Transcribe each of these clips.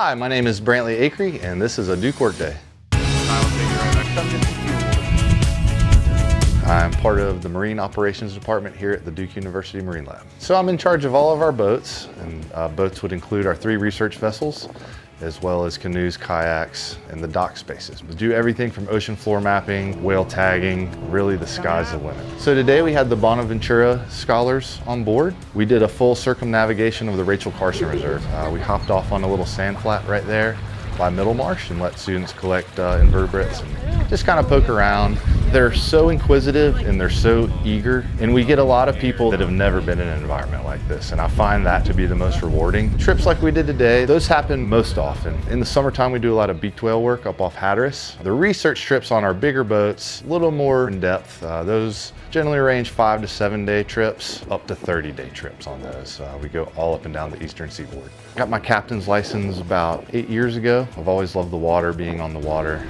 Hi, my name is Brantley Acree, and this is a Duke Workday. I'm part of the Marine Operations Department here at the Duke University Marine Lab. So I'm in charge of all of our boats, and uh, boats would include our three research vessels, as well as canoes, kayaks, and the dock spaces. We do everything from ocean floor mapping, whale tagging, really the sky's the limit. So today we had the Bonaventura scholars on board. We did a full circumnavigation of the Rachel Carson Reserve. Uh, we hopped off on a little sand flat right there by Middlemarsh and let students collect uh, invertebrates and just kind of poke around. They're so inquisitive and they're so eager. And we get a lot of people that have never been in an environment like this. And I find that to be the most rewarding. Trips like we did today, those happen most often. In the summertime, we do a lot of beaked whale work up off Hatteras. The research trips on our bigger boats, a little more in depth. Uh, those generally range five to seven day trips, up to 30 day trips on those. Uh, we go all up and down the eastern seaboard. Got my captain's license about eight years ago. I've always loved the water, being on the water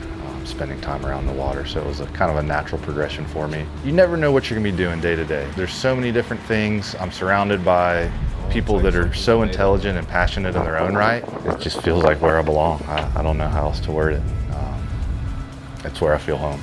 spending time around the water. So it was a kind of a natural progression for me. You never know what you're gonna be doing day to day. There's so many different things. I'm surrounded by people that are so intelligent and passionate in their own right. It just feels like where I belong. I, I don't know how else to word it. Um, it's where I feel home.